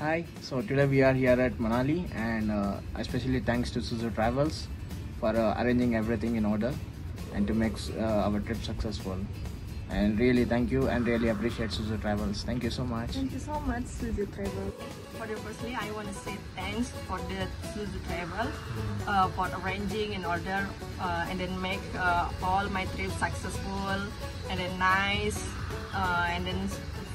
Hi, so today we are here at Manali and uh, especially thanks to Suzu Travels for uh, arranging everything in order and to make uh, our trip successful. And really thank you and really appreciate Suzu Travels. Thank you so much. Thank you so much, Suzu Travels. For the firstly, I want to say thanks for the Suzu Travel uh, for arranging in order uh, and then make uh, all my trips successful and then nice and then